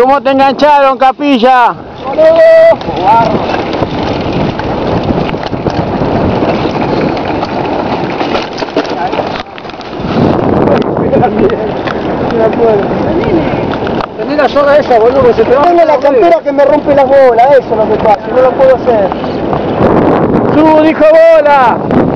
¿Cómo te engancharon, capilla? Tenés la soga esa, boludo, que se te va. Tengo la campera que me rompe las bolas, eso es lo que pasa, no lo puedo hacer. ¡Tú, dijo bola!